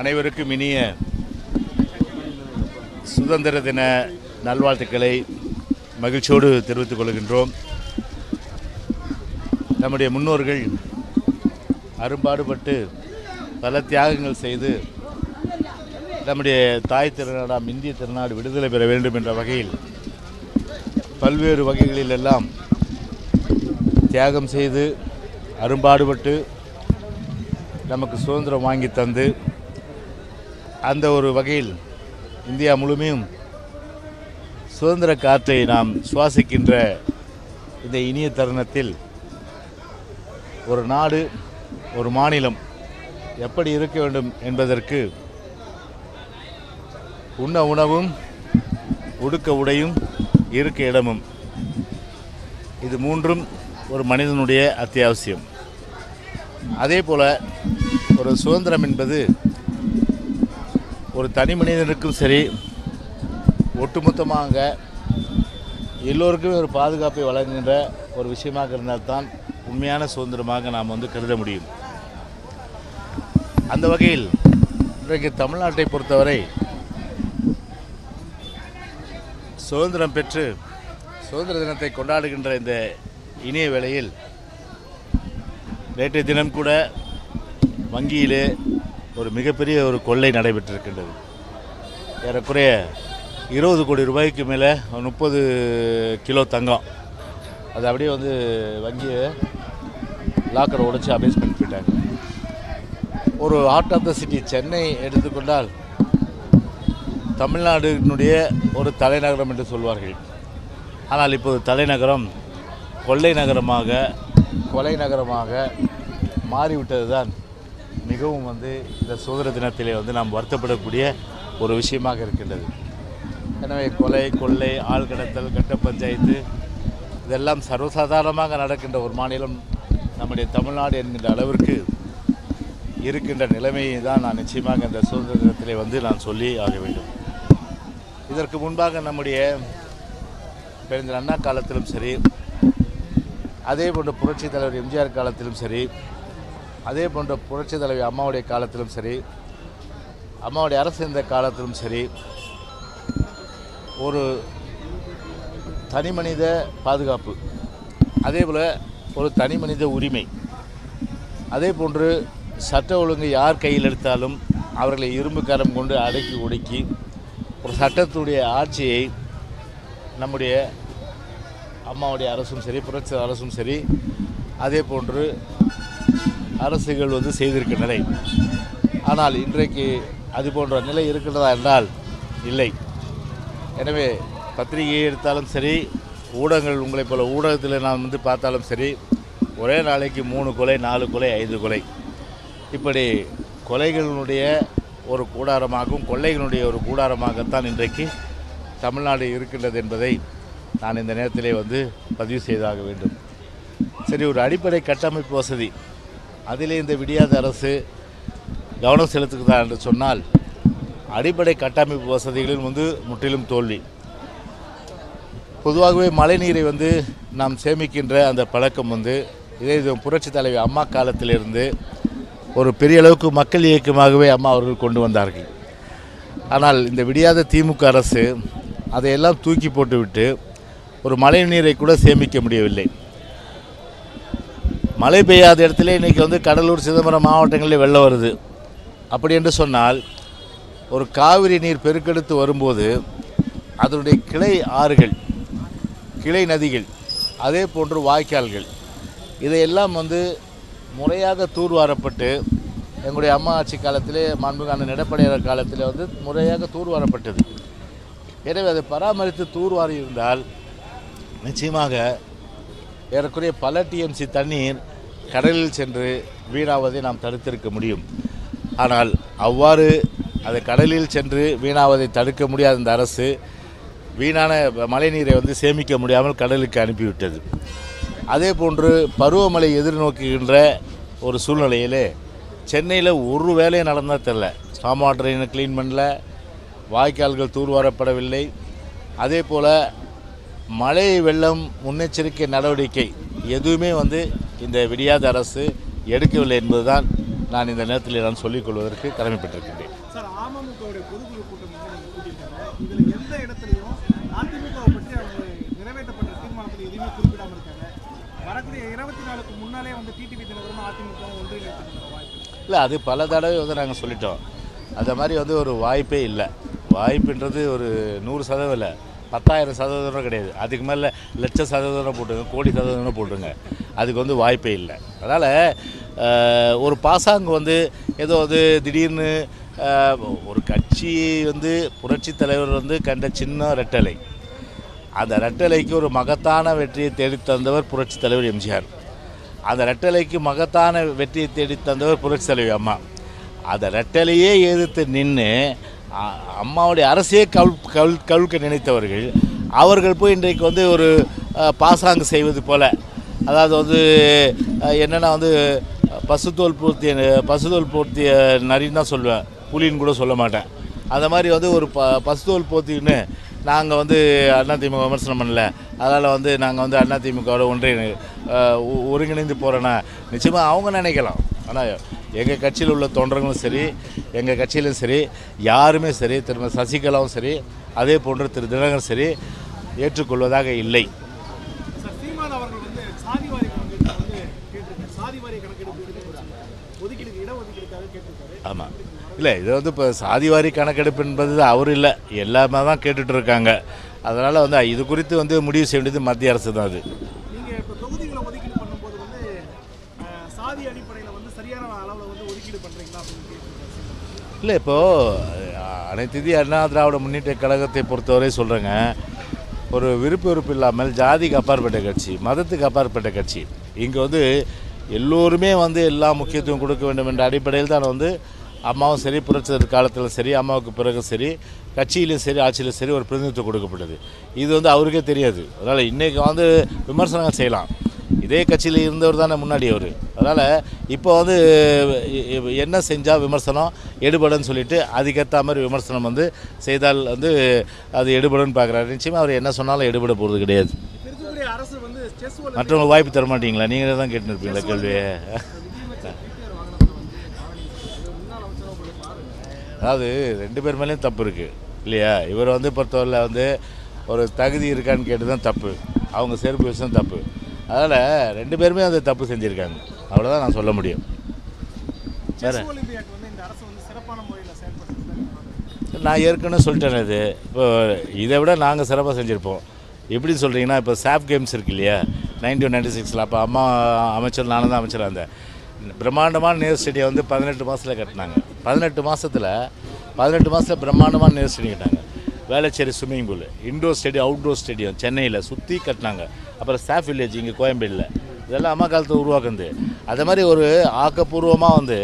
அனைவருக்கும் இனிய சுதந்திர தின நல்வாழ்த்துக்களை மகிழ்ச்சியோடு தெரிவித்துக் கொள்கின்றோம். நம்முடைய முன்னோர்கள் அரும்பாடுபட்டு பல தியாகங்கள் செய்து நம்முடைய தாய் திருநாடாம் இந்திய திருநாடு விடுதலை பெற வேண்டும் என்ற வகையில் பல்வேறு வகைகளில் எல்லாம் தியாகம் செய்து அரும்பாடுபட்டு நமக்கு சுதந்திரம் வாங்கி தந்து அந்த ஒரு வகையில் இந்தியா முழுமையும் சுதந்திர காற்றை நாம் சுவாசிக்கின்ற இந்த இனிய தருணத்தில் ஒரு நாடு ஒரு மாநிலம் எப்படி இருக்க வேண்டும் என்பதற்கு உண்ண உணவும் உடுக்க உடையும் இருக்க இடமும். இது மூன்றும் ஒரு மனிதனுடைய அத்தியாவசியம். அதே போல் ஒரு சுதந்திரம் என்பது ஒரு தனி மனிதனுக்கும் சரி ஒட்டுமொத்தமாக எல்லோருக்குமே ஒரு பாதுகாப்பை வழங்குகின்ற ஒரு விஷயமாக இருந்தால் தான் உண்மையான சுதந்திரமாக நாம் வந்து கருத முடியும். அந்த வகையில் இன்றைக்கு தமிழ்நாட்டை பொறுத்தவரை சுதந்திரம் பெற்று சுதந்திர தினத்தை கொண்டாடுகின்ற இந்த இணைய வேளையில் நேற்றைய தினம் கூட வங்கியிலே ஒரு மிகப்பெரிய ஒரு கொள்ளை நடைபெற்றிருக்கின்றது. ஏறக்குறைய இருபது கோடி ரூபாய்க்கு மேலே முப்பது கிலோ தங்கம். அது அப்படியே வந்து வங்கியை லாக்கரை உடைச்சி அபேஸ் பண்ணி போயிட்டாங்க. ஒரு heart of the city Chennai எடுத்துக்கொண்டால் தமிழ்நாடுனுடைய ஒரு தலைநகரம் என்று சொல்வார்கள். ஆனால் இப்போது தலைநகரம் கொள்ளை நகரமாக கொலை நகரமாக மாறிவிட்டது தான் மிகவும் வந்து இந்த சுதந்திர தினத்திலே வந்து நாம் வருத்தப்படக்கூடிய ஒரு விஷயமாக இருக்கின்றது. எனவே கொலை கொள்ளை ஆள் கடத்தல் கட்ட பஞ்சாயத்து இதெல்லாம் சர்வசாதாரணமாக நடக்கின்ற ஒரு மாநிலம் நம்முடைய தமிழ்நாடு என்கின்ற அளவிற்கு இருக்கின்ற நிலைமையை தான் நான் நிச்சயமாக இந்த சுதந்திர தினத்திலே வந்து நான் சொல்லி ஆக வேண்டும். இதற்கு முன்பாக நம்முடைய பேருந்து அண்ணா காலத்திலும் சரி அதே போன்ற புரட்சித் தலைவர் எம்ஜிஆர் காலத்திலும் சரி அதே போன்ற புரட்சி தலைவி அம்மாவுடைய காலத்திலும் சரி அம்மாவுடைய அரசு இருந்த காலத்திலும் சரி ஒரு தனி மனித பாதுகாப்பு அதே போல் ஒரு தனி மனித உரிமை அதே போன்று சட்ட ஒழுங்கு யார் கையில் எடுத்தாலும் அவர்களை இரும்பு கரம் கொண்டு அடக்கி ஒடுக்கி ஒரு சட்டத்துடைய ஆட்சியை நம்முடைய அம்மாவுடைய அரசும் சரி புரட்சி அரசும் சரி அதே போன்று அரசுகள் வந்து செய்திருக்கின்றன ஆனால் இன்றைக்கு அது போன்ற நிலை இருக்கின்றதா என்றால் இல்லை. எனவே பத்திரிகை எடுத்தாலும் சரி ஊடகங்கள் உங்களைப் போல ஊடகத்தில் நாம் வந்து பார்த்தாலும் சரி ஒரே நாளைக்கு மூணு கொலை நாலு கொலை ஐந்து கொலை. இப்படி கொலைகளினுடைய ஒரு கூடாரமாகவும் கொள்ளைகளுடைய ஒரு கூடாரமாகத்தான் இன்றைக்கு தமிழ்நாடு இருக்கின்றது என்பதை நான் இந்த நேரத்திலே வந்து பதிவு செய்தாக வேண்டும். சரி ஒரு அடிப்படை கட்டமைப்பு வசதி. அதிலே இந்த விடியாத அரசு கவனம் செலுத்துகிறதா என்று சொன்னால் அடிப்படை கட்டமைப்பு வசதிகளில் வந்து முற்றிலும் தோல்வி. பொதுவாகவே மழைநீரை வந்து நாம் சேமிக்கின்ற அந்த பழக்கம் வந்து இதே இது புரட்சி தலைவி அம்மா காலத்திலிருந்து ஒரு பெரிய அளவுக்கு மக்கள் இயக்கமாகவே அம்மா அவர்கள் கொண்டு வந்தார்கள். ஆனால் இந்த விடியாத திமுக அரசு அதையெல்லாம் தூக்கி போட்டுவிட்டு ஒரு மழை நீரை கூட சேமிக்க முடியவில்லை. மழை பெய்யாத இடத்துல இன்றைக்கி வந்து கடலூர் சிதம்பரம் மாவட்டங்களில் வெள்ளம் வருது. அப்படி என்று சொன்னால் ஒரு காவிரி நீர் பெருக்கெடுத்து வரும்போது அதனுடைய கிளை ஆறுகள் கிளை நதிகள் அதே போன்று வாய்க்கால்கள் இதையெல்லாம் வந்து முறையாக தூர்வாரப்பட்டு எங்களுடைய அம்மா ஆட்சி காலத்திலே மாண்புமிகு அண்ணன் எடப்பாடியார் காலத்தில் வந்து முறையாக தூர்வாரப்பட்டது. எனவே அதை பராமரித்து தூர்வாரி இருந்தால் நிச்சயமாக ஏறக்குறைய பல டிஎம்சி தண்ணீர் கடலில் சென்று வீணாவதை நாம் தடுத்திருக்க முடியும். ஆனால் அவ்வாறு அது கடலில் சென்று வீணாவதை தடுக்க முடியாத இந்த அரசு வீணான மழைநீரை வந்து சேமிக்க முடியாமல் கடலுக்கு அனுப்பிவிட்டது. அதே போன்று பருவமழை எதிர்நோக்குகின்ற ஒரு சூழ்நிலையிலே சென்னையில் ஒரு வேலையும் நடந்தால் தெரில ஸ்டாம் வாட்டரை க்ளீன் பண்ணல. வாய்க்கால்கள் தூர்வாரப்படவில்லை. அதே போல் மழை வெள்ளம் முன்னெச்சரிக்கை நடவடிக்கை எதுவுமே வந்து இந்த விடியாத அரசு எடுக்கவில்லை என்பதுதான் நான் இந்த நேரத்தில் நான் சொல்லிக் கொள்வதற்கு கடமைப்பட்டிருக்கின்றேன். இல்லை அது பல தடவை வந்து நாங்கள் சொல்லிட்டோம். அந்த மாதிரி வந்து ஒரு வாய்ப்பே இல்லை. வாய்ப்புன்றது ஒரு நூறு சதவீதம் இல்லை. பத்தாயிரம் சதவீதம் கிடையாது. அதுக்கு மேலே லட்ச சதவீதம் போட்டுருங்க கோடி சதவீதம் போட்டுருங்க. அதுக்கு வந்து வாய்ப்பே இல்லை. அதனால் ஒரு பாசாங்கு வந்து ஏதோ வந்து திடீர்னு ஒரு கட்சி வந்து புரட்சி தலைவர் வந்து கண்ட சின்ன ரெட்டலை. அந்த ரெட்டலைக்கு ஒரு மகத்தான வெற்றியை தேடி தந்தவர் புரட்சி தலைவர் எம்ஜிஆர். அந்த ரெட்டலைக்கு மகத்தான வெற்றியை தேடி தந்தவர் புரட்சி தலைவி அம்மா. அந்த ரெட்டலையே எதிர்த்து நின்று அம்மாவுடைய அரசே கவுள் கவுள் கவிழ்க்க நினைத்தவர்கள். அவர்கள் போய் இன்றைக்கு வந்து ஒரு பாசாங்கு செய்வது போல். அதாவது வந்து என்னென்னா வந்து பசுத்தோல் பூர்த்திய பசுத்தோல் பூர்த்திய நரின்னு தான் சொல்லுவேன். புலின்னு கூட சொல்ல மாட்டேன். அந்த மாதிரி வந்து ஒரு ப பசுத்தோல் போத்தின்னு நாங்கள் வந்து அதிமுக விமர்சனம் பண்ணல. அதனால் வந்து நாங்கள் வந்து அதிமுகவோட ஒன்றை ஒருங்கிணைந்து போகிறோன்னா நிச்சயமாக அவங்க நினைக்கலாம். ஆனால் எங்கள் கட்சியில் உள்ள தொண்டர்களும் சரி எங்கள் கட்சியிலும் சரி யாருமே சரி திரும்ப சசிகலாவும் சரி அதே போன்று திரு தினகரும் சரி ஏற்றுக்கொள்வதாக இல்லை. ஆமாம் இல்லை இது வந்து இப்போ சாதிவாரி கணக்கெடுப்பு என்பது அவர் இல்லை. எல்லாமே தான் கேட்டுட்டு இருக்காங்க. அதனால் வந்து இது குறித்து வந்து முடிவு செய்ய வேண்டியது மத்திய அரசு தான் அது. இல்லை இப்போது அனைத்து இந்திய அண்ணா திராவிட முன்னேற்ற கழகத்தை பொறுத்தவரை சொல்கிறேங்க ஒரு விருப்பு வெறுப்பு இல்லாமல் ஜாதிக்கு அப்பாற்பட்ட கட்சி மதத்துக்கு அப்பாற்பட்ட கட்சி. இங்கே வந்து எல்லோருமே வந்து எல்லா முக்கியத்துவம் கொடுக்க வேண்டும் என்ற அடிப்படையில் தான் வந்து அம்மாவும் சரி புரட்சியர் காலத்தில் சரி அம்மாவுக்கு பிறகு சரி கட்சியிலும் சரி ஆட்சியிலும் சரி ஒரு பிரதிநிதித்துவம் கொடுக்கப்பட்டது. இது வந்து அவருக்கே தெரியாது. அதனால் இன்றைக்கி வந்து விமர்சனங்கள் செய்யலாம். இதே கட்சியில் இருந்தவர் தானே முன்னாடி அவர். அதனால் இப்போ வந்து என்ன செஞ்சால் விமர்சனம் எடுபடுன்னு சொல்லிட்டு அதுக்கேற்ற மாதிரி விமர்சனம் வந்து செய்தால் வந்து அது எடுபடுன்னு பார்க்குறாரு. நிச்சயமாக அவர் என்ன சொன்னாலும் எடுபட போகிறது கிடையாது. மற்றவங்க அரசு வந்து வாய்ப்பு தர மாட்டீங்களா? நீங்களே தான் கேட்டுன்னு இருப்பீங்களா கேள்வியை? அதாவது ரெண்டு பேர் மேலேயும் தப்பு இருக்குது இல்லையா? இவர் வந்து பொறுத்தவரையில் வந்து ஒரு தகுதி இருக்கான்னு கேட்டு தான் தப்பு. அவங்க செருப்பு விஷயம் தப்பு. அதனால் ரெண்டு பேருமே அந்த தப்பு செஞ்சுருக்காங்க. அவ்வளோதான் நான் சொல்ல முடியும். செஸ் ஒலிம்பியாட் வந்து இந்த அரசு வந்து சிறப்பான முறையில் செயல்பட்டு நான் ஏற்கனவே சொல்லிட்டேன் இது. இப்போ இதை விட நாங்கள் சிறப்பாக செஞ்சுருப்போம். எப்படின்னு சொல்கிறீங்கன்னா இப்போ சாப் கேம்ஸ் இருக்கு இல்லையா? நைன்டீன் நைன்டி சிக்ஸில். அப்போ அம்மா அமைச்சர் நானும் தான் அமைச்சராக இருந்தேன். பிரம்மாண்டமான நேரு ஸ்டேடியம் வந்து பதினெட்டு மாதத்தில் கட்டினாங்க. பதினெட்டு மாதத்தில் பதினெட்டு மாதத்தில் பிரம்மாண்டமான நேரு ஸ்டேடியம் கட்டினாங்க. Velachery swimming pool indoor stadium outdoor stadium சென்னையில் சுற்றி கட்டினாங்க. அப்புறம் ஸ்டாஃப் வில்லேஜ் இங்கே கோயம்பேடில். இதெல்லாம் அம்மா காலத்தில் உருவாக்குனது. அதே மாதிரி ஒரு ஆக்கப்பூர்வமாக வந்து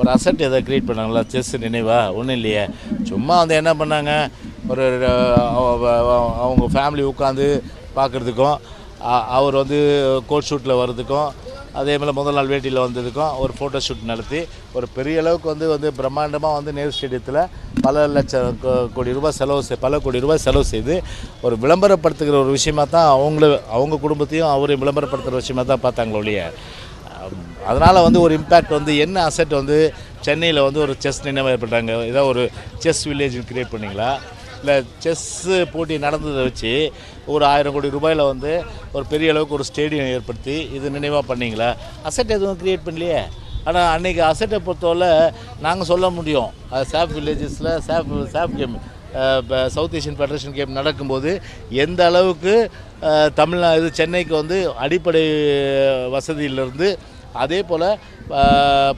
ஒரு அசட் எதை க்ரியேட் பண்ணாங்களா? செஸ் நினைவா? ஒன்றும் இல்லையே. சும்மா வந்து என்ன பண்ணாங்க? ஒரு அவங்க ஃபேமிலி உட்காந்து பார்க்குறதுக்கும் அவர் வந்து கோட் ஷூட்டில் வர்றதுக்கும் அதே மாதிரி முதல் நாள் வேட்டியில் வந்ததுக்கும் ஒரு ஃபோட்டோ ஷூட் நடத்தி ஒரு பெரிய அளவுக்கு வந்து வந்து பிரம்மாண்டமாக வந்து நேரு ஸ்டேடியத்தில் பல லட்சம் கோடி ரூபாய் செலவு செய் பல கோடி ரூபாய் செலவு செய்து ஒரு விளம்பரப்படுத்துகிற ஒரு விஷயமாக தான் அவங்கள அவங்க குடும்பத்தையும் அவரையும் விளம்பரப்படுத்துகிற விஷயமாக தான் பார்த்தாங்களோ ஒழிய. அதனால் வந்து ஒரு இம்பேக்ட் வந்து என்ன அசெட் வந்து சென்னையில் வந்து ஒரு செஸ் நினைவு ஏற்பட்டாங்க? ஏதோ ஒரு செஸ் வில்லேஜ் க்ரியேட் பண்ணிங்களா? இல்லை செஸ்ஸு போட்டி நடந்ததை வச்சு ஒரு ஆயிரம் கோடி ரூபாயில் வந்து ஒரு பெரிய அளவுக்கு ஒரு ஸ்டேடியம் ஏற்படுத்தி இது நினைவாக பண்ணிங்களா? அசெட் எதுவும் க்ரியேட் பண்ணலையே. ஆனால் அன்றைக்கி அசெட்டை பொறுத்தவரை நாங்கள் சொல்ல முடியும். Safe வில்லேஜஸில் SAF SAF game South Asian Federation game நடக்கும்போது எந்த அளவுக்கு தமிழ்நாடு தமிழ்நா இது சென்னைக்கு வந்து அடிப்படை வசதியிலிருந்து அதே போல்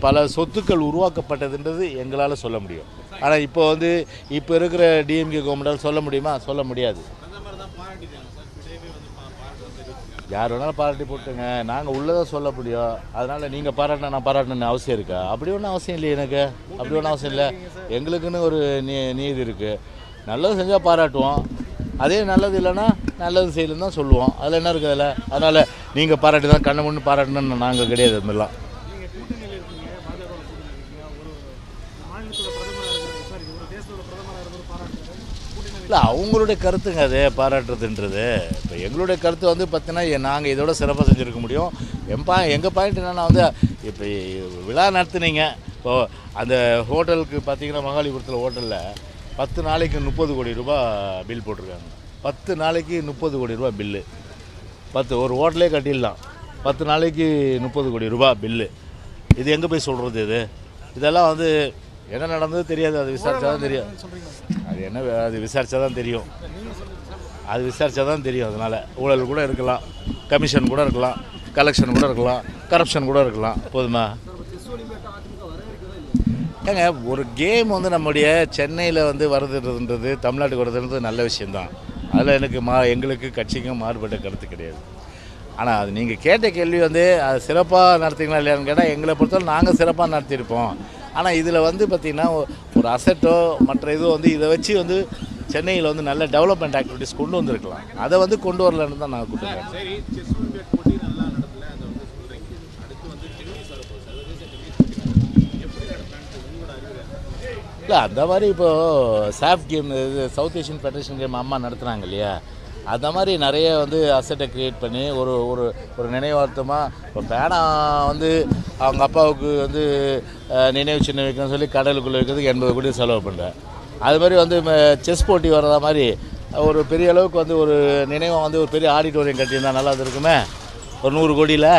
பல சொத்துக்கள் உருவாக்கப்பட்டதுன்றது எங்களால் சொல்ல முடியும். ஆனால் இப்போ வந்து இப்போ இருக்கிற டிஎம்கே கவர்மெண்டால் சொல்ல முடியுமா? சொல்ல முடியாது. யார் வேணாலும் பாராட்டி போட்டுங்க நாங்கள் உள்ளதான் சொல்ல முடியும். அதனால் நீங்கள் பாராட்டினா நான் பாராட்டணும்னு அவசியம் இருக்கா? அப்படி ஒன்றும் அவசியம் இல்லை எனக்கு. அப்படி ஒன்றும் அவசியம் இல்லை. எங்களுக்குன்னு ஒரு நீ நீதி இருக்குது நல்லது செஞ்சால் பாராட்டுவோம். அதே நல்லது இல்லைன்னா நல்லது செய்யலன்னு தான் சொல்லுவோம். அதில் என்ன இருக்குது அதில்? அதனால் நீங்கள் பாராட்டி தான் கண்ணை முன்னு பாராட்டணும்னு நாங்கள் கிடையாது அது மாதிரிலாம். இல்லை அவங்களுடைய கருத்துங்க அது பாராட்டுறதுன்றது. இப்போ எங்களுடைய கருத்து வந்து பார்த்தீங்கன்னா நாங்கள் இதோட சிறப்பாக செஞ்சுருக்க முடியும். என் பா எங்கள் பாயிண்ட் என்னென்னா வந்து இப்போ விழா நடத்துனீங்க. இப்போ அந்த ஹோட்டலுக்கு பார்த்தீங்கன்னா மகாலிபுரத்தில் ஹோட்டலில் பத்து நாளைக்கு முப்பது கோடி ரூபா பில் போட்டிருக்காங்க. பத்து நாளைக்கு முப்பது கோடி ரூபா பில்லு பத்து ஒரு ஹோட்டலே கட்டிடலாம். பத்து நாளைக்கு முப்பது கோடி ரூபாய் பில்லு இது எங்கே போய் சொல்கிறது இது? இதெல்லாம் வந்து என்ன நடந்தது தெரியாது. அது விசாரிச்சா தான் தெரியாது அது என்ன அது விசாரித்தா தான் தெரியும். அது விசாரிச்சா தான் தெரியும் அதனால். ஊழல் கூட இருக்கலாம் கமிஷன் கூட இருக்கலாம் கலெக்ஷன் கூட இருக்கலாம் கரப்ஷன் கூட இருக்கலாம். போதுமா? ஏங்க ஒரு கேம் வந்து நம்முடைய சென்னையில் வந்து வருதுன்றது தமிழ்நாட்டுக்கு வருதுன்றது நல்ல விஷயந்தான் அதில் எனக்கு மா எங்களுக்கு கட்சிக்கும் மாறுபட்ட கருத்து கிடையாது. ஆனால் அது நீங்கள் கேட்ட கேள்வி வந்து அது சிறப்பாக நடத்திங்களா இல்லையான்னு கேட்டால் எங்களை பொறுத்தவரை நாங்கள் சிறப்பாக நடத்தியிருப்போம். ஆனால் இதில் வந்து பார்த்திங்கன்னா ஒரு அசட்டோ மற்ற இதுவும் வந்து இதை வச்சு வந்து சென்னையில் வந்து நல்ல டெவலப்மெண்ட் ஆக்டிவிட்டிஸ் கொண்டு வந்திருக்கலாம். அதை வந்து கொண்டு வரலன்னு தான் உங்களோட அறிவுரை இல்லை அந்த மாதிரி இப்போது சாஃப் கேம் இது சவுத் ஏஷியன் ஃபெடரேஷன் கேம் அம்மா நடத்துனாங்க இல்லையா? அந்த மாதிரி நிறைய வந்து அசட்டை க்ரியேட் பண்ணி ஒரு ஒரு ஒரு நினைவார்த்தமாக இப்போ பேனா வந்து அவங்க அப்பாவுக்கு வந்து நினைவு சின்ன வைக்கணும்னு சொல்லி கடலுக்குள்ளே வைக்கிறதுக்கு எண்பது கோடி செலவு பண்ணுறேன் அது மாதிரி வந்து செஸ் போட்டி வர்றதா மாதிரி ஒரு பெரிய அளவுக்கு வந்து ஒரு நினைவாக வந்து ஒரு பெரிய ஆடிட்டோரியம் கட்டியிருந்தால் நல்லா இருக்குமே ஒரு நூறு கோடியில்.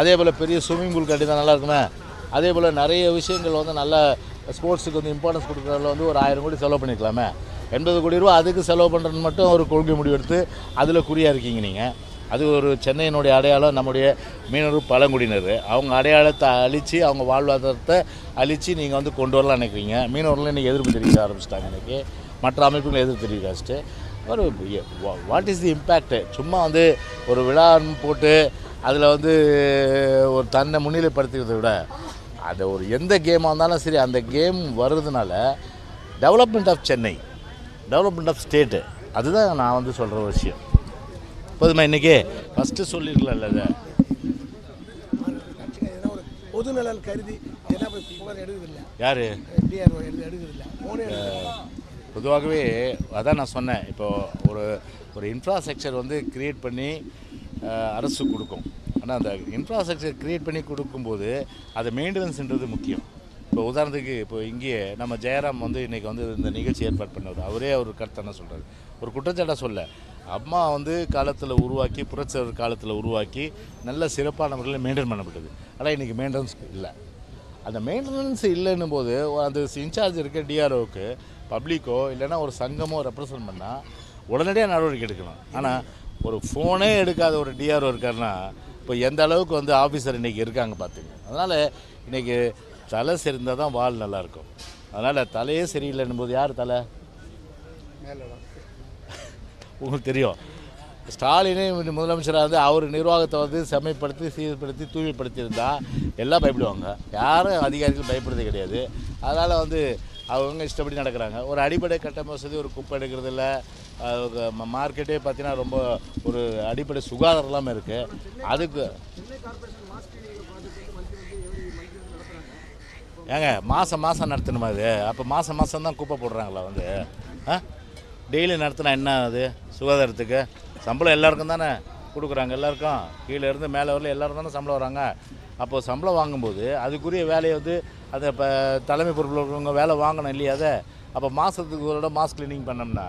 அதே போல் பெரிய ஸ்விம்மிங் பூல் கட்டியிருந்தால் நல்லா இருக்குமே. அதே போல் நிறைய விஷயங்கள் வந்து நல்ல ஸ்போர்ட்ஸுக்கு வந்து இம்பார்ட்டன்ஸ் கொடுக்குறதுல வந்து ஒரு ஆயிரம் கோடி செலவு பண்ணிக்கலாமே. எண்பது கோடி ரூபா அதுக்கு செலவு பண்ணுறதுன்னு மட்டும் ஒரு கொள்கை முடிவெடுத்து அதில் குறியாக இருக்கீங்க நீங்கள் அது ஒரு சென்னையினுடைய அடையாளம் நம்முடைய மீனவர் பழங்குடியினர். அவங்க அடையாளத்தை அழித்து அவங்க வாழ்வாதாரத்தை அழித்து நீங்கள் வந்து கொண்டு வரலாம் நினைக்கிறீங்க. மீனவர்கள் இன்றைக்கி எதிர்ப்பு தெரிவிக்க ஆரம்பிச்சிட்டாங்க இன்றைக்கி மற்ற அமைப்புகளும் எதிர்ப்பு தெரிவிக்க ஆரம்பிச்சிட்டு ஒரு வாட் இஸ் தி இம்பேக்ட் சும்மா வந்து ஒரு விழான்னு போட்டு அதில் வந்து ஒரு தன்னை முன்னிலைப்படுத்துகிறத விட அந்த ஒரு எந்த கேமாக இருந்தாலும் சரி அந்த கேம் வர்றதுனால development of Chennai development of state அதுதான் நான் வந்து சொல்கிற விஷயம். போதுமா இன்றைக்கி ஃபஸ்ட்டு சொல்லிருக்கலாம்ல அதை. ஏன்னா ஒரு பொது நலன் கருதி யார்? பொதுவாகவே அதான் நான் சொன்னேன். இப்போ ஒரு ஒரு இன்ஃப்ராஸ்ட்ரக்சர் வந்து கிரியேட் பண்ணி அரசு கொடுக்கும். ஆனால் அந்த இன்ஃப்ராஸ்ட்ரக்சர் கிரியேட் பண்ணி கொடுக்கும்போது அதை மெயின்டெனன்ஸ்ன்றது முக்கியம். இப்போ உதாரணத்துக்கு இப்போ இங்கேயே நம்ம ஜெயராம் வந்து இன்றைக்கி வந்து இந்த நிகழ்ச்சி ஏற்பாடு பண்ணவர். அவரே ஒரு கருத்தை என்ன சொல்கிறார் ஒரு குற்றச்சாட்டை சொல்ல. அம்மா வந்து காலத்தில் உருவாக்கி புரட்சியர் காலத்தில் உருவாக்கி நல்ல சிறப்பான முறையில் மெயின்டைன் பண்ணப்பட்டது. ஆனால் இன்றைக்கி மெயின்டெனன்ஸ் இல்லை. அந்த மெயின்டெனன்ஸ் இல்லைன்னும் போது அந்த இன்சார்ஜ் இருக்க டிஆர்ஓக்கு பப்ளிக்கோ இல்லைன்னா ஒரு சங்கமோ ரெப்ரசன்ட் பண்ணால் உடனடியாக நடவடிக்கை எடுக்கணும் ஆனால் ஒரு ஃபோனே எடுக்காத ஒரு டிஆர்ஓ இருக்காருன்னா இப்போ எந்த அளவுக்கு வந்து ஆஃபீஸர் இன்றைக்கி இருக்காங்க பார்த்துங்க அதனால் இன்றைக்கி தலை சரிந்தால் தான் வால் நல்லாயிருக்கும் அதனால் தலையே சரியில்லைன்னும் போது யார் தலை? உங்களுக்கு தெரியும். ஸ்டாலினே முதலமைச்சராக வந்து அவர் நிர்வாகத்தை வந்து செம்மைப்படுத்தி சீர்படுத்தி தூய்மைப்படுத்தியிருந்தால் எல்லாம் பயப்படுவாங்க. யாரும் அதிகாரிகள் பயப்படுறது கிடையாது. அதனால் வந்து அவங்க இஷ்டப்படி நடக்கிறாங்க. ஒரு அடிப்படை கட்டமைப்பு வசதி ஒரு குப்பை எடுக்கிறது இல்லை. மார்க்கெட்டே பார்த்தீங்கன்னா ரொம்ப ஒரு அடிப்படை சுகாதாரம் இல்லாமல் இருக்குது அதுக்கு ஏங்க மாதம் மாதம் நடத்தணுமா அது அப்போ மாதம் மாதம் தான் குப்பை போடுறாங்களா வந்து? ஆ? டெய்லி நடத்தினா என்ன அது சுகாதாரத்துக்கு? சம்பளம் எல்லாருக்கும் தானே கொடுக்குறாங்க எல்லாருக்கும். கீழே இருந்து மேலே வரல எல்லாரும் தானே சம்பளம் வராங்க அப்போது சம்பளம் வாங்கும்போது அதுக்குரிய வேலையை வந்து அதை இப்போ தலைமை பொறுப்பில் இருக்கிறவங்க வேலை வாங்கணும் இல்லையா அதை? அப்போ மாதத்துக்கு ஒரு இடம் மாஸ் கிளீனிங் பண்ணோம்னா.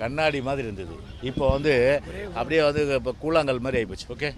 கண்ணாடி மாதிரி இருந்தது. இப்போ வந்து அப்படியே வந்து இப்போ கூழாங்கல் மாதிரி ஆகிப்போச்சு ஓகே?